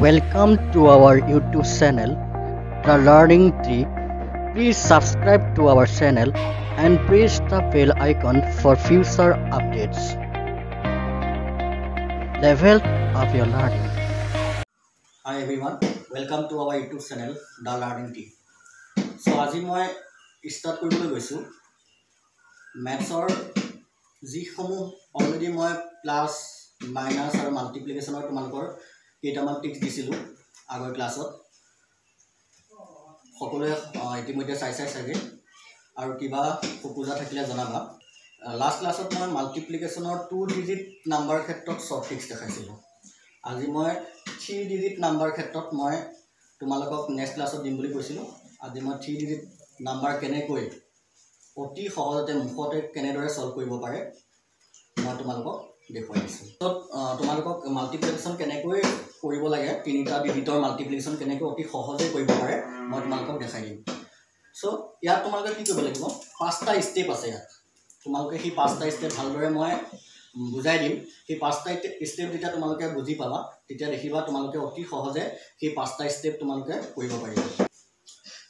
Welcome to our YouTube channel, The Learning Tree. Please subscribe to our channel and press the bell icon for future updates. Level up your learning. Hi everyone welcome to our YouTube channel the learning T so' আজি মই start কৰিবলৈ গৈছোঁ মেথছৰ যিসমূহ already মই plus minus আৰু মাল্টিপ্লিকেশ্যনৰ তোমালোকৰ কেইটামান tricks দিছিলোঁ আগৰ ক্লাছত সকলোৱে ইতিমধ্যে চাই চাই চাগে। আৰু কিবা খোকোজা থাকিলে জনাবা। লাষ্ট ক্লাছত মই মাল্টিপ্লিকেশ্যনৰ টু ডিজিট নাম্বাৰ ক্ষেত্ৰত শ্বৰ্ট টিক্স দেখাইছিলোঁ। আজি মই থ্ৰী ডিজিট নাম্বাৰ ক্ষেত্ৰত মই তোমালোকক নেক্সট ক্লাছত দিম বুলি কৈছিলোঁ। আজি মই থ্ৰী ডিজিট নাম্বাৰ কেনেকৈ অতি সহজতে মুখতে কেনেদৰে ছল্ভ কৰিব পাৰে মই তোমালোকক দেখুৱাই আহ, তোমালোকক মাল্টিপ্লিকেশ্যন কেনেকৈ কৰিব লাগে তিনিটা ডিজিটৰ মাল্টিপ্লিকেশ্যন কেনেকৈ অতি সহজে কৰিব পাৰে মই তোমালোকক দেখাই দিম। চ' ইয়াত তোমালোকে কি কৰিব লাগিব পাঁচটা ষ্টেপ আছে ইয়াত। তোমালোকে সেই পাঁচটা ষ্টেপ ভালদৰে মই বুজাই দিম। সেই পাঁচটা ষ্টেপ যেতিয়া তোমালোকে বুজি পাবা তেতিয়া দেখিবা তোমালোকে অতি সহজে সেই পাঁচটা ষ্টেপ তোমালোকে কৰিব পাৰিবা।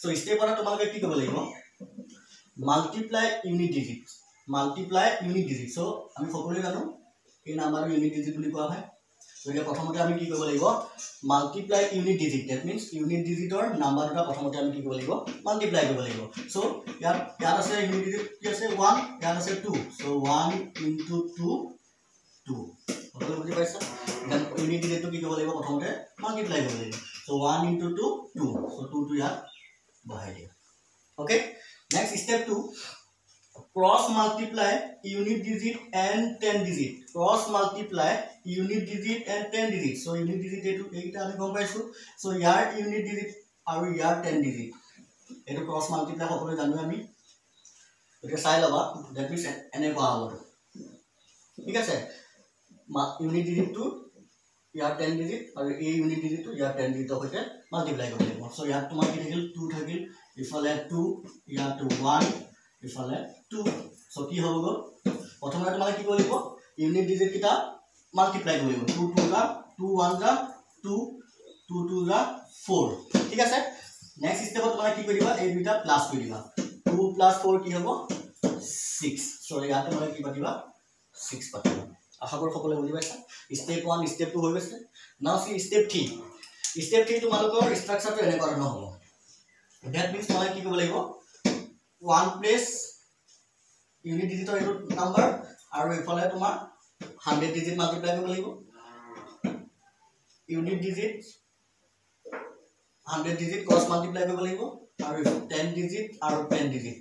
চ' ষ্টেপ এটা তোমালোকে কি কৰিব লাগিব multiply unit digit multiply unit digit so' আমি সকলোৱে জানো এই নাম্বাৰটো ইউনিট ডিজিট বুলি কোৱা হয়। গতিকে প্ৰথমতে আমি কি কৰিব লাগিব? Multiply unit digit that means unit ডিজিটৰ number দুটা প্ৰথমতে আমি কি কৰিব লাগিব? মাল্টিপ্লাই কৰিব লাগিব। চ' ইয়াত ইয়াত আছে ইউনিট ডিজিট কি আছে? ওৱান ইয়াত আছে two so' one into two two সকলো বুজি পাইছা? ইউনিট ডিজিটটো কি কৰিব লাগিব প্ৰথমতে? মাল্টিপ্লাই কৰিব লাগিব। So' one into two two so' টুটো ইয়াত বহাই দিয়া। Okay next step two cross multiply unit digit and ten digit cross multiply unit digit and ten digit so' unit digit এইটো গম পাইছোঁ। চ' ইয়াৰ ইউনিট ডিজিট আৰু ইয়াৰ টেন ডিজিট এইটো ক্ৰছ মাল্টিপ্লাই সকলোৱে জানো আমি। চাই ল'বা। ডেট মিনছ এনেকুৱা হ'ব ঠিক আছে? ইউনিট ডিজিটটো ইয়াৰ টেন ডিজিট আৰু এই ইউনিট ডিজিটটো ইয়াৰ টেন ডিজিটৰ সৈতে মাল্টিপ্লাই কৰিব লাগিব। চ' ইয়াত তোমাৰ কি থাকিল? টু থাকিল। ইফালে টু ইয়াত ওৱান ইফালে টু চ' কি হ'ব গ'ল? প্ৰথমে তোমালোকে কি কৰিব ইউনিট ডিজিটকেইটা মাল্টিপ্লাই কৰিব টু টু যা টু ওৱান যা টু টু টু যা ফ'ৰ ঠিক আছে? নেক্সট ষ্টেপত তোমালোকে কি কৰি দিবা? এই দুইটা প্লাছ কৰি দিবা। টু প্লাছ ফ'ৰ কি হ'ব? ছিক্স চ' ইয়াত তোমালোকে কি পাতিবা? ছিক্স পাতিবা। আশা কৰোঁ সকলোৱে বুজি পাইছা। ষ্টেপ ওৱান ষ্টেপ টু হৈ গৈছে। Now see step three step three তোমালোকৰ ষ্ট্ৰাকচাৰটো এনেকুৱা ধৰণৰ হ'ব। ডেট মিনছ তোমালোকে কি কৰিব লাগিব? ওৱান প্লেছ ইউনিট ডিজিটৰ এইটো নাম্বাৰ আৰু এইফালে তোমাৰ হাণ্ড্ৰেড ডিজিট মাল্টিপ্লাই কৰিব লাগিব। Unit digit hundred digit cross multiply কৰিব লাগিব আৰু টেন ডিজিট আৰু টেন ডিজিট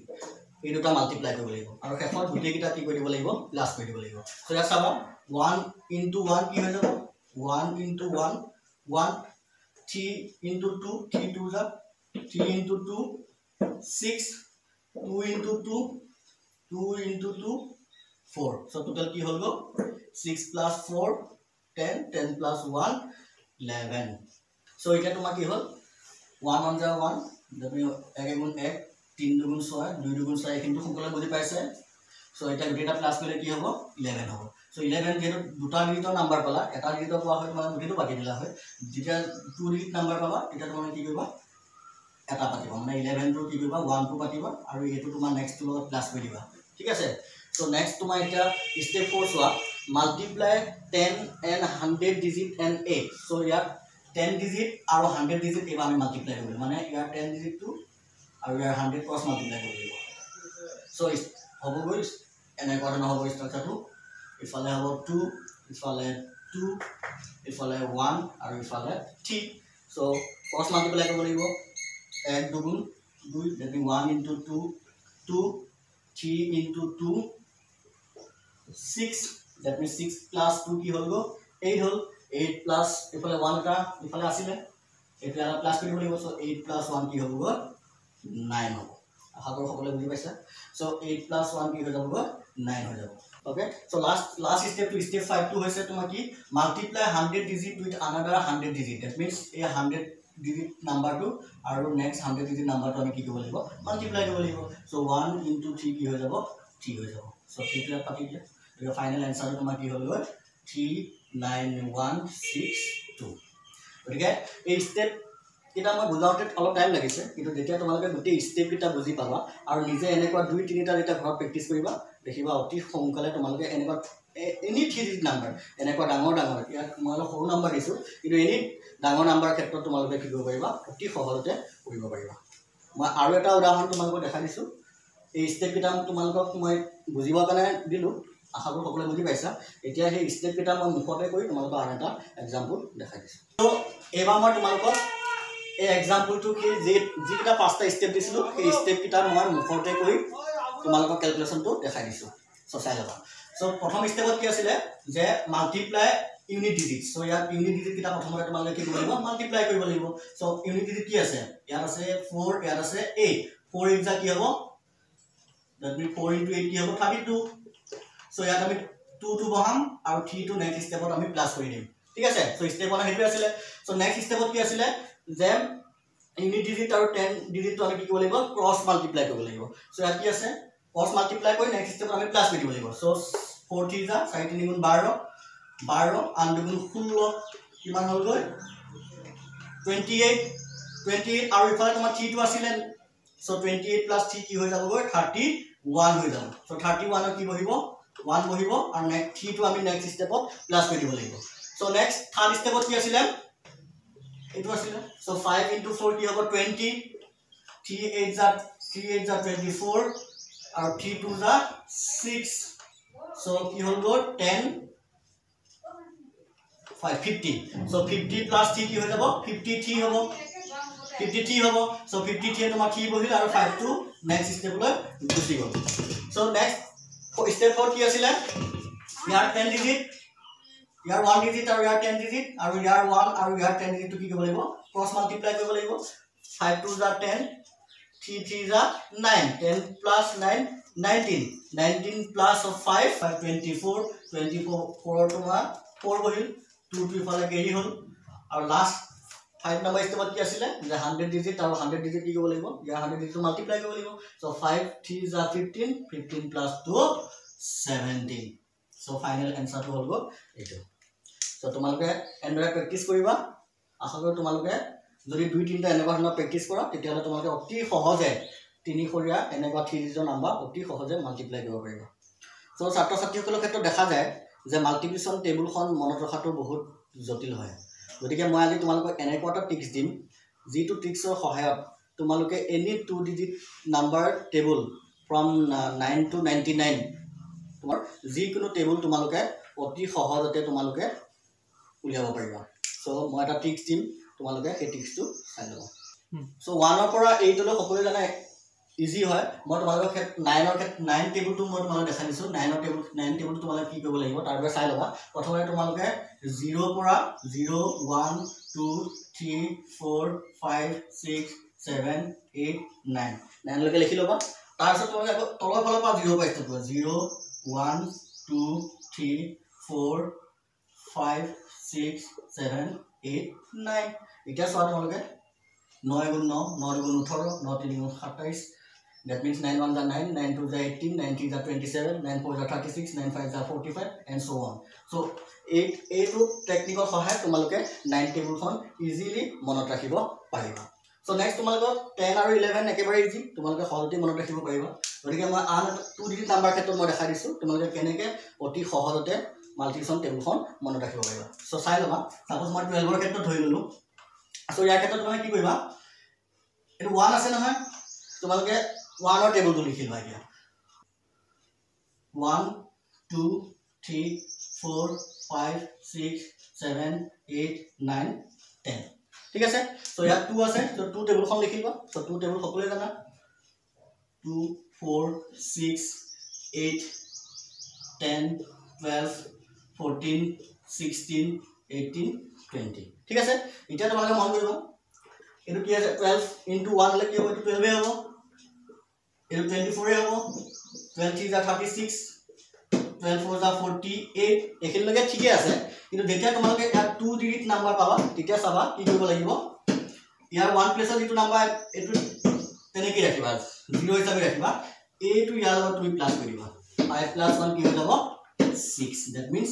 এই দুটা মাল্টিপ্লাই কৰিব লাগিব। আৰু শেষত গোটেইকেইটা কি কৰি দিব লাগিব প্লাছ কৰি দিব লাগিব। চ' ইয়াত চাবা ওৱান ইনটু ওৱান কি হৈ যাব? One into one one three into two three two যা three into two six two into two two into two four so' total কি হ'ল গ'ল six plus four ten ten plus one eleven so' এতিয়া তোমাৰ কি হ'ল? One one যা one তুমি এক এগুণ এক তিনি দুগুণ ছয় দুই দুগুণ ছয় এইখিনিতো সোনকালে বুজি পাইছে? চ' এতিয়া গোটেইটা প্লাছ কৰিলে কি হ'ব? ইলেভেন হ'ব। চ' ইলেভেন যিহেতু দুটা ডিজিটৰ নাম্বাৰ পালা এটা ডিজিটৰ পোৱা হয় তোমালোকে গোটেইটো পাতি দিলা হয়। যেতিয়া টু ডিজিট নাম্বাৰ পাবা তেতিয়া তোমালোকে কি কৰিবা? এটা পাতিবা। মানে ইলেভেনটো কি কৰিবা ওৱানটো পাতিবা আৰু এইটো তোমাৰ নেক্সটটোৰ লগত প্লাছ কৰি দিবা। ঠিক আছে? চ' নেক্সট তোমাৰ এতিয়া ষ্টেপ ফ'ৰ চোৱা। Multiply ten and hundred digit and eight so' ইয়াত টেন ডিজিট আৰু হাণ্ড্ৰেড ডিজিট এইবাৰ আমি মাল্টিপ্লাই কৰিব লাগিব মানে ইয়াৰ টেন ডিজিটটো আৰু ইয়াৰ হাণ্ড্ৰেড ক্ৰছ মাল্টিপ্লাই কৰিব লাগিব চ' হ'বগৈ এনেকুৱা ধৰণৰ হ'ব ষ্ট্ৰাকচাৰটো ইফালে হ'ব টু ইফালে টু ইফালে ওৱান আৰু ইফালে থ্ৰী চ' ক্ৰছ মাল্টিপ্লাই কৰিব লাগিব। এক দুগুণ দুই mean one into two two three into two six that mean six plus two কি হ'ল গ'ল এইট হ'ল এইট প্লাছ ইফালে ওৱান এটা ইফালে আছিলে এইটো এটা প্লাছ কৰিব লাগিব চ' এইট প্লাছ ওৱান কি হ'ব গ'ল নাইন হ'ব। আশা কৰোঁ সকলোৱে বুজি পাইছা। চ' এইট প্লাছ ওৱান কি হৈ যাব গ'ল নাইন হৈ যাব। অ'কে চ' লাষ্ট লাষ্ট ষ্টেপটো ষ্টেপ ফাইভটো হৈছে তোমাৰ কি? Multiply hundred digit with another hundred digit that means এই হাণ্ড্ৰেড ডিজিট নাম্বাৰটো আৰু নেক্সট হাণ্ড্ৰেড ডিজিট নাম্বাৰটো আমি কি কৰিব লাগিব? মাল্টিপ্লাই কৰিব লাগিব। চ' ওৱান ইনটু থ্ৰী কি হৈ যাব? থ্ৰী হৈ যাব। চ' থ্ৰীটো ইয়াত পাতি দিয়া গতিকে ফাইনেল এনচাৰটো তোমাৰ কি হ'ল গৈ? Three nine one six two গতিকে এই ষ্টেপকেইটা মই বুজাওঁতে অলপ টাইম লাগিছে। কিন্তু যেতিয়া তোমালোকে গোটেই ষ্টেপকেইটা বুজি পাবা আৰু নিজে এনেকুৱা দুই তিনিটা যেতিয়া ঘৰত প্ৰেক্টিছ কৰিবা দেখিবা অতি সোনকালে তোমালোকে এনেকুৱা এনি থ্ৰী ডিজিট নাম্বাৰ এনেকুৱা ডাঙৰ ডাঙৰ ইয়াত মই অলপ সৰু নাম্বাৰ দিছোঁ কিন্তু এনি ডাঙৰ নাম্বাৰ ক্ষেত্ৰত তোমালোকে কি কৰিব পাৰিবা অতি সহজতে কৰিব পাৰিবা। মই আৰু এটা উদাহৰণ তোমালোকক দেখাই দিছোঁ এই ষ্টেপকেইটা তোমালোকক মই বুজিবৰ কাৰণে দিলোঁ আশা কৰোঁ সকলোৱে বুজি পাইছা। এতিয়া সেই ষ্টেপকেইটা মই মুখতে কৰি তোমালোকক আৰু এটা এক্সাম্পল দেখাই দিছোঁ। ত' এইবাৰ মই তোমালোকক এই এক্সাম্পলটো কি যি যিকেইটা পাঁচটা ষ্টেপ দিছিলোঁ সেই ষ্টেপকেইটা মই মুখতে কৰি তোমালোকক কেলকুলেশ্যনটো দেখাই দিছোঁ চাই ল'বা। চ' প্ৰথম ষ্টেপত কি আছিলে? যে মাল্টিপ্লাই ইউনিট ডিজিট চ' ইয়াত ইউনিট ডিজিটকেইটা প্ৰথমতে তোমালোকে কি কৰিব লাগিব? মাল্টিপ্লাই কৰিব লাগিব। চ' ইউনিট ডিজিট কি আছে? ইয়াত আছে ফ'ৰ ইয়াত আছে এইট ফ'ৰ এইট যা কি হ'ব? That mean four into eight কি হ'ব? থাৰ্টি টু চ' ইয়াত আমি টু টু বহাম আৰু থ্ৰীটো নেক্সট ষ্টেপত আমি প্লাছ কৰি দিম। ঠিক আছে? চ' ষ্টেপ ওৱান সেইটোৱে আছিলে। চ' নেক্সট ষ্টেপত কি আছিলে? যে ইউনিট ডিজিট আৰু টেন ডিজিটটো আমি কি কৰিব লাগিব? ক্ৰছ মাল্টিপ্লাই কৰিব লাগিব। চ' ইয়াত কি আছে? ক্ৰছ মাল্টিপ্লাই কৰি নেক্সট ষ্টেপত আমি প্লাছ কৰি দিব লাগিব। চ' ফ'ৰ থ্ৰী যা চাৰি তিনি গুণ বাৰ বাৰ আন দুগুণ ষোল্ল কিমান হ'লগৈ? টুৱেণ্টি এইট টুৱেণ্টি এইট আৰু ইফালে তোমাৰ থ্ৰীটো আছিলে। So' twenty eight plus three কি হৈ যাবগৈ? থাৰ্টি ওৱান হৈ যাব। চ' থাৰ্টি ওৱানত কি বহিব? ওৱান বহিব। আৰু নেক্সট থ্ৰীটো আমি নেক্সট ষ্টেপত প্লাছ কৰি দিব লাগিব। চ' নেক্সট থাৰ্ড ষ্টেপত কি আছিলে? এইটো আছিলে। চ' ফাইভ ইণ্টু ফ'ৰ কি হ'ব? টুৱেণ্টি থ্ৰী এইট যা থ্ৰী এইট যা টুৱেণ্টি ফ'ৰ আৰু থ্ৰী টু যা ছিক্স চ' কি হ'ল গ'ল ten five fifty so' fifty plus three কি হৈ যাব? ফিফটি থ্ৰী হ'ব। ফিফটি থ্ৰী হ'ব চ' ফিফটি থ্ৰীয়ে তোমাৰ থ্ৰী বহিল? আৰু ফাইভটো নেক্সট ষ্টেপলৈ গুচি গ'ল চ' নেক্সট ষ্টেপ ফ'ৰ কি আছিলে? ইয়াৰ টেন ডিজিট ইয়াৰ ওৱান ডিজিট আৰু ইয়াৰ টেন ডিজিট আৰু ইয়াৰ ওৱান আৰু ইয়াৰ টেন ডিজিটটো কি কৰিব লাগিব? ক্ৰছ মাল্টিপ্লাই কৰিব লাগিব। ফাইভ টু যা টেন থ্ৰী থ্ৰী যা nine ten plus nine nineteen nineteen plus five twenty four twenty four ফ'ৰৰ তোমাৰ ফ'ৰ বহিল। টু টু ইফালে কেৰি হ'ল। আৰু লাষ্ট ফাইভ নম্বৰ ষ্টেপত কি আছিলে? যে হাণ্ড্ৰেড ডিজিট আৰু হাণ্ড্ৰেড ডিজিট কি কৰিব লাগিব। ইয়াৰ হাণ্ড্ৰেড ডিজিটটো মাল্টিপ্লাই কৰিব লাগিব। চ' ফাইভ থ্ৰী যা fifteen fifteen plus two seventeen so' final এনচাৰটো হৈ গ'ল এইটো। চ' তোমালোকে এনেদৰে প্ৰেক্টিছ কৰিবা। আশা কৰোঁ তোমালোকে যদি দুই তিনিটা এনেকুৱা ধৰণৰ প্ৰেক্টিছ কৰা তেতিয়াহ'লে তোমালোকে অতি সহজে তিনিশৰীয়া এনেকুৱা থ্ৰী ডিজিটৰ নাম্বাৰ অতি সহজে মাল্টিপ্লাই কৰিব পাৰিবা। চ' ছাত্ৰ ছাত্ৰীসকলৰ ক্ষেত্ৰত দেখা যায় যে মাল্টিপ্লিকেশ্যন টেবুলখন মনত ৰখাটো বহুত জটিল হয়। গতিকে মই আজি তোমালোকক এনেকুৱা এটা ট্ৰিক্স দিম যিটো ট্ৰিক্সৰ সহায়ত তোমালোকে any two digit number table from nine to ninety nine তোমাৰ যিকোনো টেবুল তোমালোকে অতি সহজতে তোমালোকে উলিয়াব পাৰিবা। চ' মই এটা ট্ৰিক্স দিম তোমালোকে সেই ট্ৰিক্সটো চাই ল'বা। চ' ওৱানৰ পৰা এইটলৈ সকলোৱে জানে ইজি হয়। মই তোমালোকৰ ক্ষেত্ৰত নাইনৰ ক্ষেত্ৰত নাইন টেবুলটো মই তোমালোকে দেখাই দিছোঁ। নাইনৰ টেবুল নাইন টেবুলটো তোমালোকে কি কৰিব লাগিব তাৰ পৰা চাই ল'বা। প্ৰথমতে তোমালোকে জিৰ'ৰ পৰা zero' one two three four five six seven eight nine নাইনলৈকে লিখি ল'বা। তাৰপিছত তোমালোকে আকৌ তলৰ ফালৰ পৰা জিৰ' পৰা ষ্টাৰ্ট কৰিবা zero' one two three four five six seven eight nine এতিয়া চোৱা তোমালোকে। ন এগুণ ন ন দুগুণ ওঠৰ ন তিনি গুণ সাতাইছ। ডেট মিনছ নাইন ওৱান জা নাইন নাইন টু জা এইটিন নাইন থ্ৰী জা টুৱেণ্টি ছেভেন নাইন ফ'ৰ জা থাৰ্টি ছিক্স নাইন ফাইভ জা forty five and so' one so' এই এইটো টেকনিকৰ সহায়ত তোমালোকে নাইন টেবুলখন ইজিলি মনত ৰাখিব পাৰিবা। চ' নেক্সট তোমালোকৰ টেন আৰু ইলেভেন একেবাৰে ইজি তোমালোকে সহজতে মনত ৰাখিব পাৰিবা। গতিকে মই আন টু ডিজিট নাম্বাৰ ক্ষেত্ৰত মই দেখাই দিছোঁ। তোমালোকে কেনেকৈ অতি সহজতে মাল্টিশ্যন টেবুলখন মনত ৰাখিব পাৰিবা। চ' চাই ল'বা। ছাপ'জ মই টুৱেলভৰ ক্ষেত্ৰত ধৰি ল'লোঁ। চ' ইয়াৰ ক্ষেত্ৰত তোমালোকে কি কৰিবা? এইটো ওৱান আছে নহয়। তোমালোকে ওৱানৰ টেবুলটো লিখি লোৱা এতিয়া। One two three four five six seven eight nine ten ঠিক আছে? চ' ইয়াত টু আছে। চ' টু টেবুলখন লিখি লোৱা। চ' টু টেবুল সকলোৱে জানা? Two four six eight ten twelve fourteen sixteen eighteen twenty ঠিক আছে? এতিয়া তোমালোকে মন কৰিবা। এইটো কি আছে? টুৱেলভ ইণ্টু ওৱান হ'লে কি হ'ব? এইটো টুৱেলভে হ'ব। এইটো টুৱেণ্টি ফ'ৰে হ'ব। টুৱেল্ভ থ্ৰী জা থাৰ্টি ছিক্স টুৱেল্ভ ফ'ৰ জা ফৰ্টি এইট এইখিনিলৈকে ঠিকে আছে। কিন্তু যেতিয়া তোমালোকে ইয়াত টু ডিজিট নাম্বাৰ পাবা তেতিয়া চাবা কি কৰিব লাগিব। ইয়াৰ ওৱান প্লেচত যিটো নাম্বাৰ এইটো তেনেকেই ৰাখিবা। জিৰ' হিচাপে ৰাখিবা। এইটো ইয়াৰ লগত তুমি প্লাছ কৰি দিবা। ফাইভ প্লাছ ওৱান কি হৈ যাব? ছিক্স ডেট মিনছ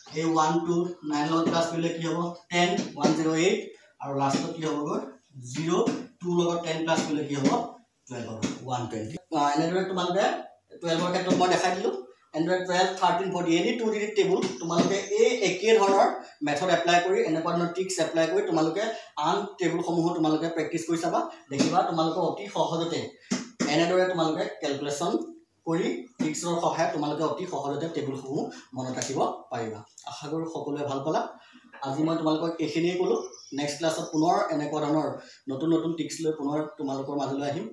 এই ওৱান টু নাইনৰ লগত প্লাছ কৰিলে কি হ'ব? টেন ওৱান জিৰ' এইট আৰু লাষ্টত কি হ'বগৈ? জিৰ' টুৰ লগত টেন প্লাছ কৰিলে কি হ'ব? টুৱেল্ভ হ'ব ওৱান টুৱেণ্টি এনেদৰে তোমালোকে টুৱেল্ভৰ ক্ষেত্ৰত মই দেখাই দিলোঁ। এনেদৰে twelve thirteen forty any two digit table তোমালোকে এই একেই ধৰণৰ মেথড এপ্লাই কৰি এনেকুৱা ধৰণৰ ট্ৰিক্স এপ্লাই কৰি তোমালোকে আন টেবুলসমূহো তোমালোকে প্ৰেক্টিছ কৰি চাবা। দেখিবা তোমালোকে অতি সহজতে এনেদৰে তোমালোকে কেলকুলেশ্যন কৰি ট্ৰিক্সৰ সহায়ত তোমালোকে অতি সহজতে টেবুলসমূহ মনত ৰাখিব পাৰিবা। আশা কৰোঁ সকলোৱে ভাল পালা। আজি মই তোমালোকক এইখিনিয়ে ক'লোঁ। নেক্সট ক্লাছত পুনৰ এনেকুৱা ধৰণৰ নতুন নতুন ট্ৰিক্স লৈ পুনৰ তোমালোকৰ মাজলৈ আহিম।